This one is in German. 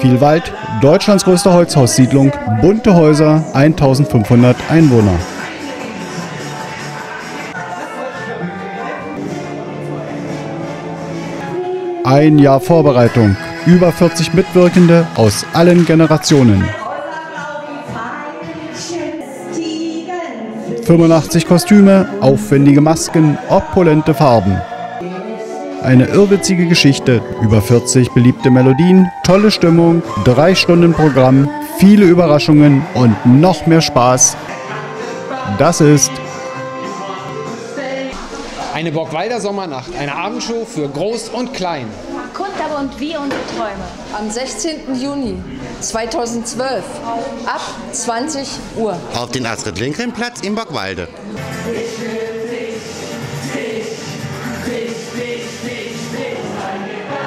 Viel Wald, Deutschlands größte Holzhaussiedlung, bunte Häuser, 1500 Einwohner. Ein Jahr Vorbereitung, über 40 Mitwirkende aus allen Generationen. 85 Kostüme, aufwendige Masken, opulente Farben. Eine irrwitzige Geschichte, über 40 beliebte Melodien, tolle Stimmung, drei Stunden Programm, viele Überraschungen und noch mehr Spaß. Das ist eine Borgwalder Sommernacht, eine Abendshow für Groß und Klein. Kunterbunt wie unsere Träume. Am 16. Juni 2012 ab 20 Uhr. Auf den Astrid Lindgren Platz in Borgwalde. this, this, this, I get.